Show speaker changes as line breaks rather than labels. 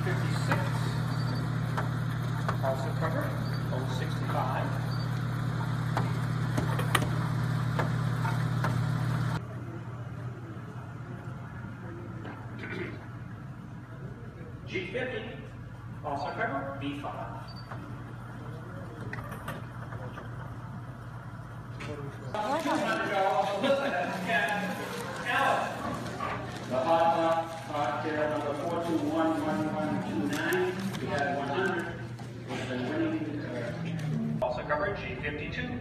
G56, also covered, 065. G50, also covered, B5.
The hot dog, hot tail number four two one one one two nine, we had one hundred, was the winning, uh,
Also covered, G52.